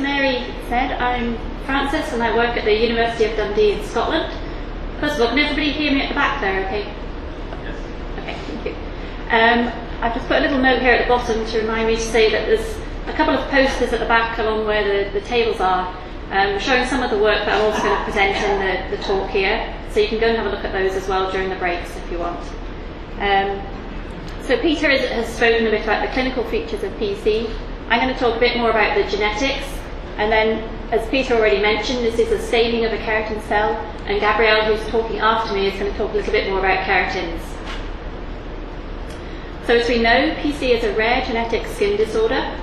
as Mary said, I'm Frances and I work at the University of Dundee in Scotland. First of all, can everybody hear me at the back there, okay? Yes. Okay, thank you. Um, I've just put a little note here at the bottom to remind me to say that there's a couple of posters at the back along where the, the tables are, um, showing some of the work that I'm also going to present in the, the talk here. So you can go and have a look at those as well during the breaks if you want. Um, so Peter has, has spoken a bit about the clinical features of PC. I'm going to talk a bit more about the genetics, and then, as Peter already mentioned, this is a staining of a keratin cell, and Gabrielle, who's talking after me, is going to talk a little bit more about keratins. So as we know, PC is a rare genetic skin disorder,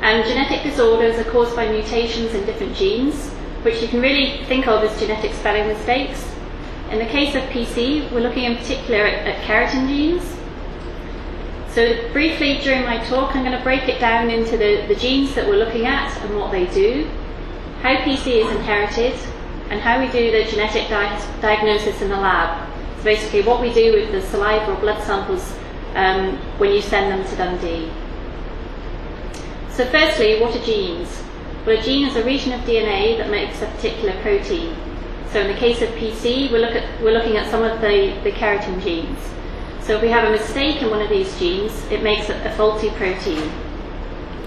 and genetic disorders are caused by mutations in different genes, which you can really think of as genetic spelling mistakes. In the case of PC, we're looking in particular at, at keratin genes. So briefly during my talk, I'm going to break it down into the, the genes that we're looking at and what they do, how PC is inherited, and how we do the genetic di- diagnosis in the lab. So basically what we do with the saliva or blood samples um, when you send them to Dundee. So firstly, what are genes? Well, a gene is a region of DNA that makes a particular protein. So in the case of PC, we're, look at, we're looking at some of the, the keratin genes. So if we have a mistake in one of these genes, it makes a, faulty protein.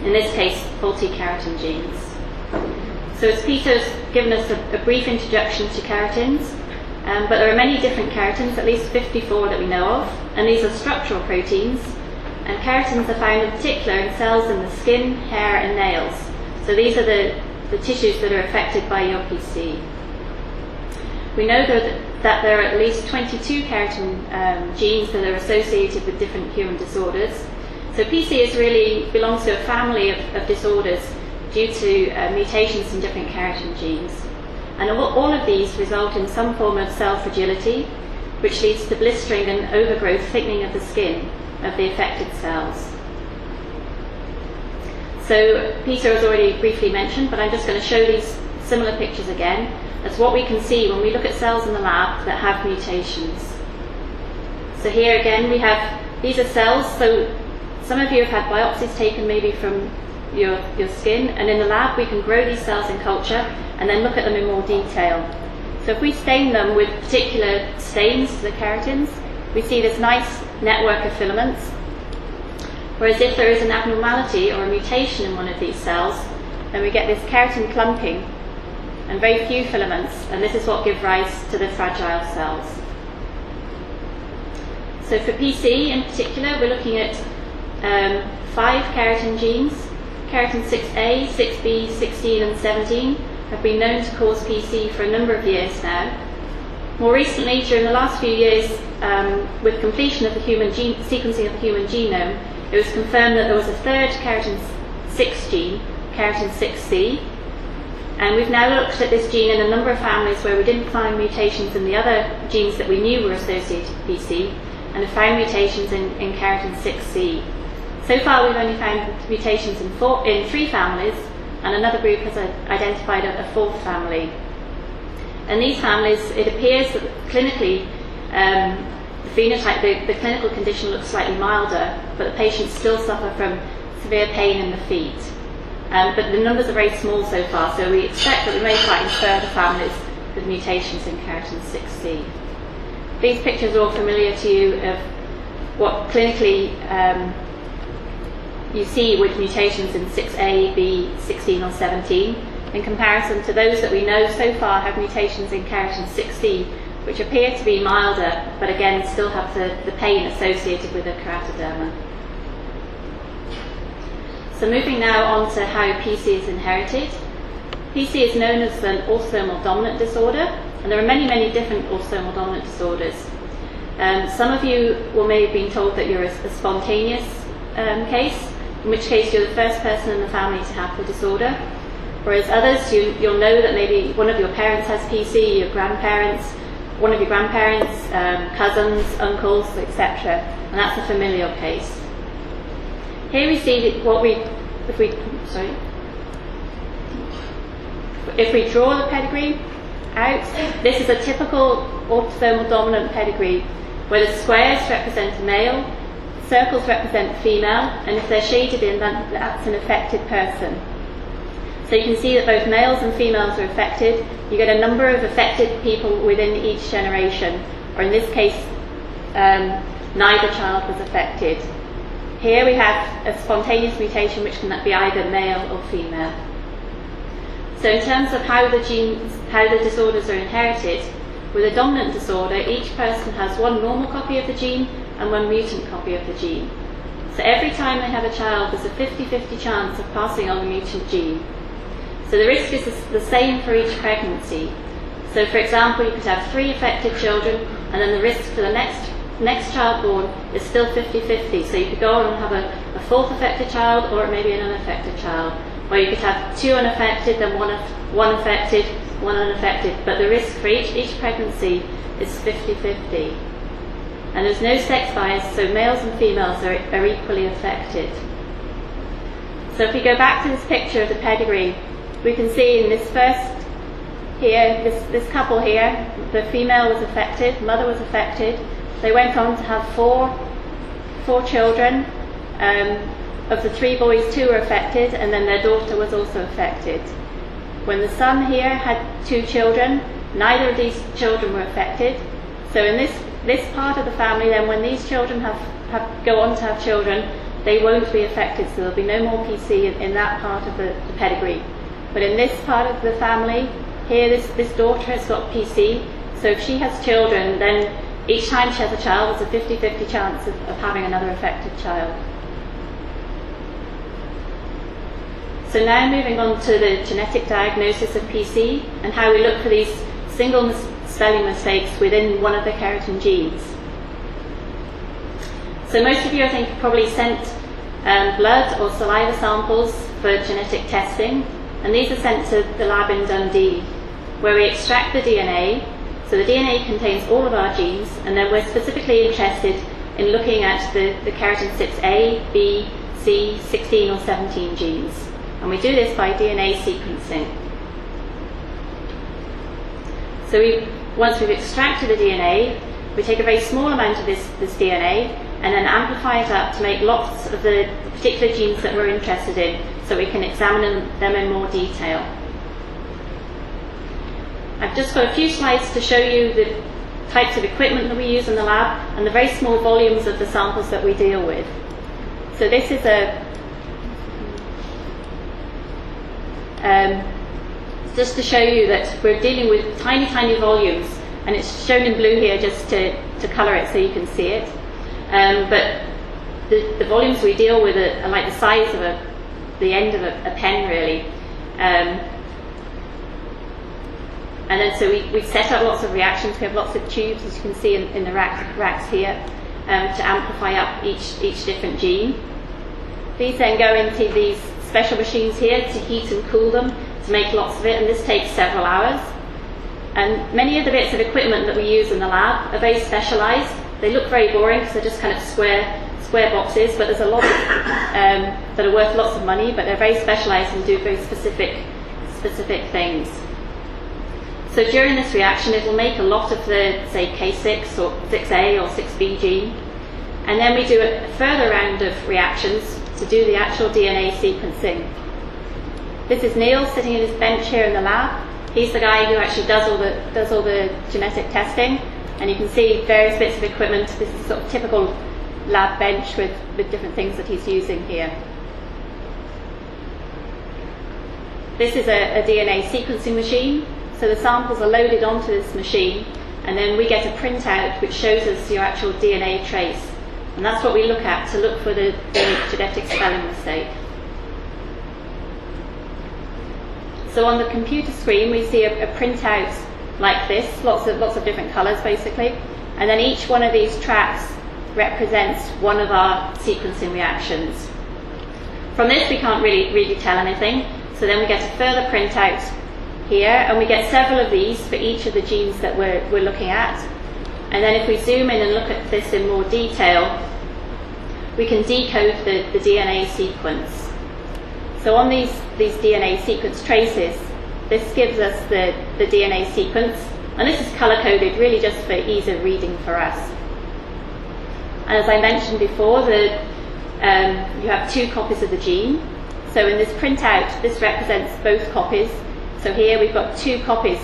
In this case, faulty keratin genes. So as Peter's given us a, a brief introduction to keratins, um, but there are many different keratins, at least 54 that we know of, and these are structural proteins. And keratins are found in particular in cells in the skin, hair, and nails. So these are the, the tissues that are affected by your PC. We know that, that there are at least 22 keratin um, genes that are associated with different human disorders. So PC is really belongs to a family of, of disorders due to uh, mutations in different keratin genes. And all, all of these result in some form of cell fragility, which leads to blistering and overgrowth, thickening of the skin of the affected cells. So Peter has already briefly mentioned, but I'm just going to show these similar pictures again. That's what we can see when we look at cells in the lab that have mutations. So here again we have, these are cells, so some of you have had biopsies taken maybe from your, your skin, and in the lab we can grow these cells in culture and then look at them in more detail. So if we stain them with particular stains to the keratins, we see this nice network of filaments. Whereas if there is an abnormality or a mutation in one of these cells, then we get this keratin clumping and very few filaments, and this is what gives rise to the fragile cells. So for PC in particular, we're looking at um, five keratin genes. Keratin 6A, 6B, 16 and 17 have been known to cause PC for a number of years now. More recently, during the last few years, um, with completion of the human gene, sequencing of the human genome, it was confirmed that there was a third keratin 6 gene, keratin 6C, and we've now looked at this gene in a number of families where we didn't find mutations in the other genes that we knew were associated with PC, and have found mutations in, in keratin 6C. So far, we've only found mutations in, four, in three families, and another group has identified a, a fourth family. In these families, it appears that clinically, um, the phenotype, the, the, clinical condition looks slightly milder, but the patients still suffer from severe pain in the feet. Um, but the numbers are very small so far, so we expect that we may find further families with mutations in keratin 6C. These pictures are all familiar to you of what clinically um, you see with mutations in 6A, B, 16 or 17 in comparison to those that we know so far have mutations in keratin 6C, which appear to be milder, but again still have the, the pain associated with a keratoderma. So moving now on to how PC is inherited. PC is known as an autosomal dominant disorder, and there are many, many different autosomal dominant disorders. Um, some of you will may have been told that you're a, a spontaneous um, case, in which case you're the first person in the family to have the disorder. Whereas others, you, will know that maybe one of your parents has PC, your grandparents, one of your grandparents, um, cousins, uncles, etc. And that's a familial case. Here we see what we, if we, sorry, if we draw the pedigree out, this is a typical autosomal dominant pedigree where the squares represent a male, circles represent female, and if they're shaded in, then that's an affected person. So you can see that both males and females are affected. You get a number of affected people within each generation, or in this case, um, neither child was affected. Here we have a spontaneous mutation which can be either male or female. So in terms of how the genes, how the disorders are inherited, with a dominant disorder, each person has one normal copy of the gene and one mutant copy of the gene. So every time they have a child, there's a 50-50 chance of passing on the mutant gene. So the risk is the same for each pregnancy. So for example, you could have three affected children, and then the risk for the next next child born is still 50-50. So you could go on and have a, a fourth affected child, or maybe an unaffected child. Or you could have two unaffected, then one, one affected, one unaffected. But the risk for each, each pregnancy is 50-50. And there's no sex bias, so males and females are, are equally affected. So if we go back to this picture of the pedigree, we can see in this first here, this, this couple here, the female was affected, mother was affected. They went on to have four, four children. Um, of the three boys, two were affected, and then their daughter was also affected. When the son here had two children, neither of these children were affected. So in this, this part of the family, then when these children have, have go on to have children, they won't be affected, so there'll be no more PC in, in that part of the, the pedigree. But in this part of the family, here this, this daughter has got PC, so if she has children, then each time she has a child, there's a 50-50 chance of, of having another affected child. So now moving on to the genetic diagnosis of PC and how we look for these single spelling mistakes within one of the keratin genes. So most of you, I think, probably sent um, blood or saliva samples for genetic testing, and these are sent to the lab in Dundee, where we extract the DNA. So the DNA contains all of our genes, and then we're specifically interested in looking at the, the keratin 6A, B, C, 16 or 17 genes. And we do this by DNA sequencing. So we, once we've extracted the DNA, we take a very small amount of this, this DNA and then amplify it up to make lots of the particular genes that we're interested in so we can examine them in more detail. I've just got a few slides to show you the types of equipment that we use in the lab and the very small volumes of the samples that we deal with. So this is a um, just to show you that we're dealing with tiny, tiny volumes, and it's shown in blue here just to, to colour it so you can see it. Um, but the, the, volumes we deal with are, are, like the size of a, the end of a, a pen, really. Um, and then so we, we set up lots of reactions. We have lots of tubes, as you can see in, in the rack, racks here, um, to amplify up each, each different gene. These then go into these special machines here to heat and cool them to make lots of it, and this takes several hours. And many of the bits of equipment that we use in the lab are very specialised. They look very boring because they're just kind of square square boxes, but there's a lot of, um, that are worth lots of money, but they're very specialised and do very specific specific things. So during this reaction, it will make a lot of the, say, K6 or 6A or 6B gene, and then we do a further round of reactions to do the actual DNA sequencing. This is Neil sitting in his bench here in the lab. He's the guy who actually does all the does all the genetic testing, and you can see various bits of equipment. This is sort of typical lab bench with, with different things that he's using here. This is a, a DNA sequencing machine. So the samples are loaded onto this machine, and then we get a printout which shows us your actual DNA trace. And that's what we look at to look for the, the genetic spelling mistake. So on the computer screen, we see a, a printout like this, lots of lots of different colours basically, and then each one of these tracks represents one of our sequencing reactions. From this, we can't really really tell anything. So then we get a further printout here, and we get several of these for each of the genes that we're, we're looking at. And then if we zoom in and look at this in more detail, we can decode the, the DNA sequence. So on these, these DNA sequence traces, this gives us the, the DNA sequence, and this is color coded really just for ease of reading for us. And as I mentioned before, the, um, you have two copies of the gene. So in this printout, this represents both copies. So here we've got two copies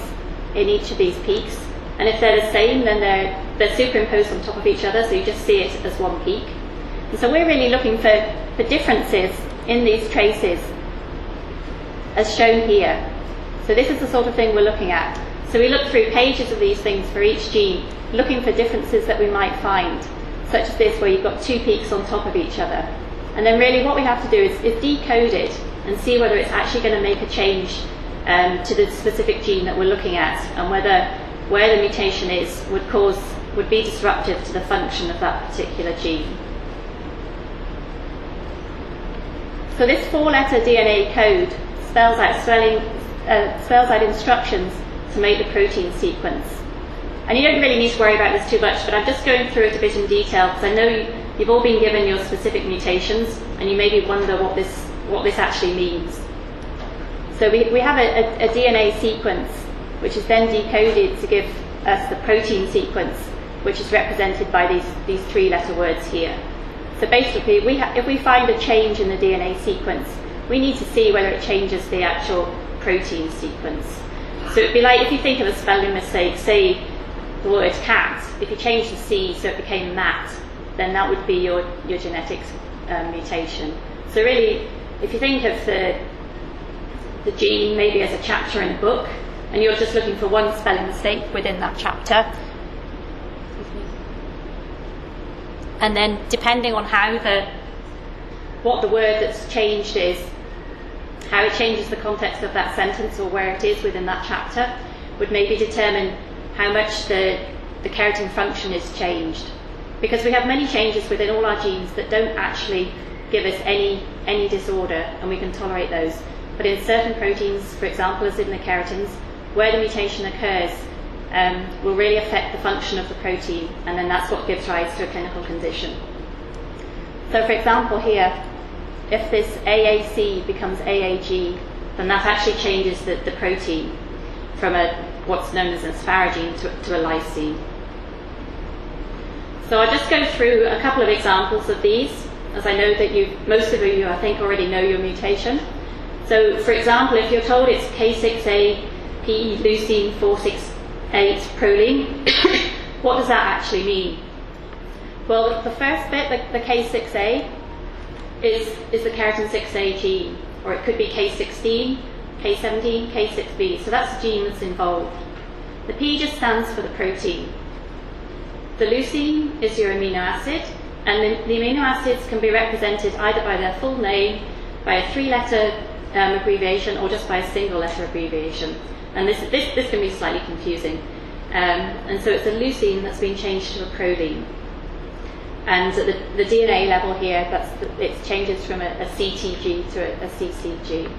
in each of these peaks. And if they're the same, then they're, they're superimposed on top of each other, so you just see it as one peak. And so we're really looking for, for differences in these traces, as shown here. So this is the sort of thing we're looking at. So we look through pages of these things for each gene, looking for differences that we might find, such as this, where you've got two peaks on top of each other. And then really what we have to do is, is decode it and see whether it's actually going to make a change um, to the specific gene that we're looking at and whether where the mutation is would cause would be disruptive to the function of that particular gene. So this four-letter DNA code spells out spelling, uh, spells out instructions to make the protein sequence. And you don't really need to worry about this too much, but I'm just going through it a bit in detail because I know you, you've all been given your specific mutations, and you maybe wonder what this what this actually means. So we, we have a, a, a DNA sequence which is then decoded to give us the protein sequence, which is represented by these, these three letter words here. So basically, we if we find a change in the DNA sequence, we need to see whether it changes the actual protein sequence. So it'd be like if you think of a spelling mistake, say the word cat, if you change the C so it became mat, then that would be your, your genetic um, mutation. So really, if you think of the, the gene maybe as a chapter in a book, and you're just looking for one spelling mistake within that chapter, and then depending on how the what the word that's changed is, how it changes the context of that sentence or where it is within that chapter, would maybe determine how much the, the keratin function is changed. Because we have many changes within all our genes that don't actually give us any, any disorder, and we can tolerate those. But in certain proteins, for example, as in the keratins, where the mutation occurs, um, will really affect the function of the protein, and then that's what gives rise to a clinical condition. So, for example, here, if this AAC becomes AAG, then that actually changes the, the protein from a what's known as an asparagine to, to a lysine. So I'll just go through a couple of examples of these, as I know that you, most of you, I think, already know your mutation. So, for example, if you're told it's K6A P leucine 468 proline, what does that actually mean? Well, the first bit, the, the K6A, is, is the keratin 6A gene, or it could be K16, K17, K6B. So that's the gene that's involved. The P just stands for the protein. The leucine is your amino acid, and the, the amino acids can be represented either by their full name, by a three-letter um, abbreviation, or just by a single-letter abbreviation. And this, this, this can be slightly confusing. Um, and so it's a leucine that's been changed to a proline. And at the, the DNA level here, that's the, it changes from a, a CTG to a, a CCG.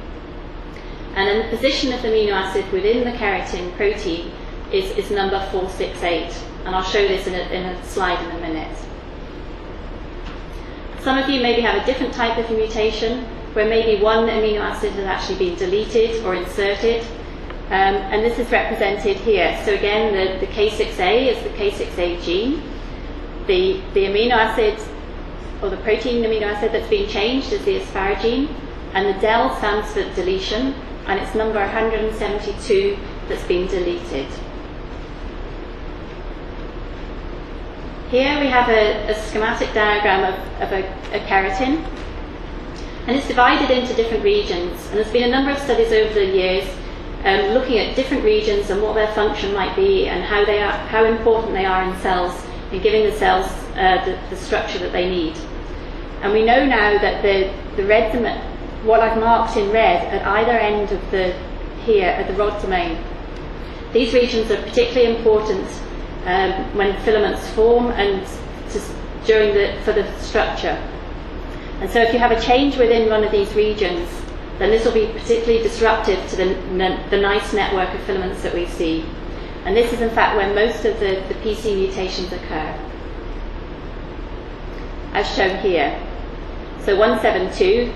And then the position of the amino acid within the keratin protein is, is number 468. And I'll show this in a, in a slide in a minute. Some of you maybe have a different type of mutation where maybe one amino acid has actually been deleted or inserted. Um, and this is represented here. So again, the, the K6A is the K6A gene. The, the amino acid, or the protein amino acid that's been changed is the asparagine. And the DEL stands for deletion, and it's number 172 that's been deleted. Here we have a, a schematic diagram of, of a, a, keratin, and it's divided into different regions. And there's been a number of studies over the years um, looking at different regions and what their function might be, and how they are, how important they are in cells, in giving the cells uh, the, the, structure that they need. And we know now that the the red, what I've marked in red at either end of the here at the rod domain, these regions are particularly important um, when filaments form and to, during the, for the structure. And so if you have a change within one of these regions, then this will be particularly disruptive to the, the nice network of filaments that we see. And this is in fact where most of the, the PC mutations occur, as shown here. So 172,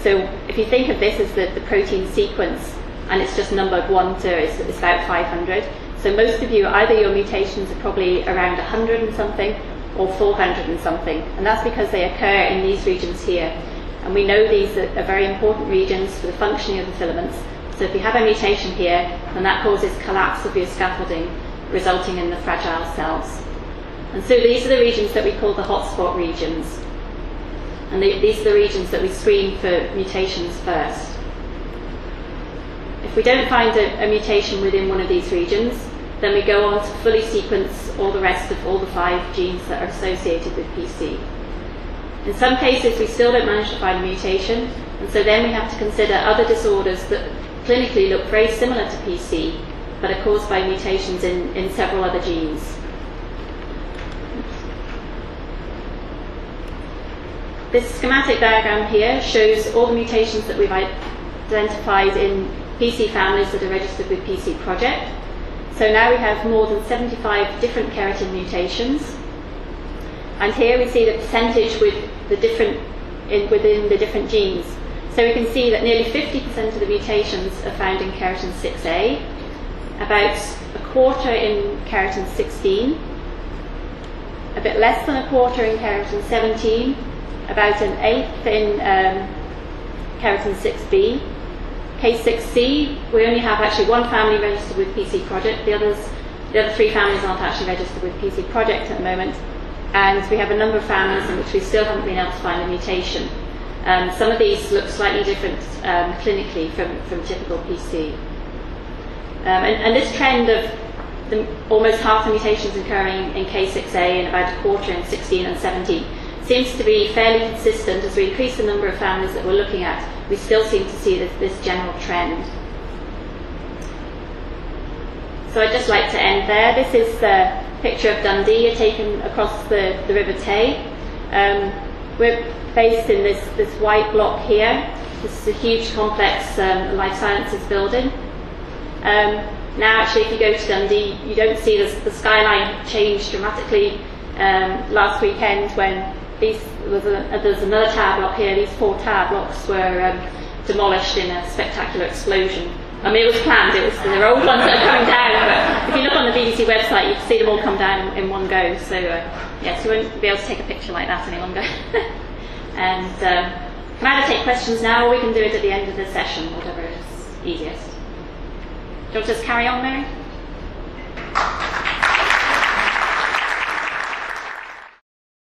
so if you think of this as the, the protein sequence, and it's just numbered 1 to, it's, it's about 500, so most of you, either your mutations are probably around 100 and something or 400 and something. And that's because they occur in these regions here. And we know these are, are very important regions for the functioning of the filaments. So if you have a mutation here, then that causes collapse of your scaffolding, resulting in the fragile cells. And so these are the regions that we call the hotspot regions. And the, these are the regions that we screen for mutations first. If we don't find a, a mutation within one of these regions, then we go on to fully sequence all the rest of all the five genes that are associated with PC. In some cases, we still don't manage to find a mutation, and so then we have to consider other disorders that clinically look very similar to PC, but are caused by mutations in, in several other genes. This schematic diagram here shows all the mutations that we've identified in PC families that are registered with PC Project. So now we have more than 75 different keratin mutations. And here we see the percentage with the different in, within the different genes. So we can see that nearly 50% of the mutations are found in keratin 6A, about a quarter in keratin 16, a bit less than a quarter in keratin 17, about an eighth in um, keratin 6B, K6C, we only have actually one family registered with PC Project. The others, the other three families aren't actually registered with PC Project at the moment. And we have a number of families in which we still haven't been able to find a mutation. Um, some of these look slightly different um, clinically from, from typical PC. Um, and, and, this trend of the, almost half the mutations occurring in K6A and about a quarter in 16 and 17 seems to be fairly consistent as we increase the number of families that we're looking at we still seem to see this, this general trend. So I'd just like to end there. This is a picture of Dundee taken across the, the River Tay. Um, we're based in this, this white block here. This is a huge complex um, life sciences building. Um, now, actually, if you go to Dundee, you don't see this, the skyline change dramatically um, last weekend when these was a, there's another tower block here. These four tower blocks were um, demolished in a spectacular explosion. I mean, it was planned. It was the old ones that are coming down. But if you look on the BBC website, you can see them all come down in, one go. So uh, yes, you won't be able to take a picture like that any longer. and um, can either take questions now, or we can do it at the end of the session, whatever is easiest. Do you want to just carry on, Mary?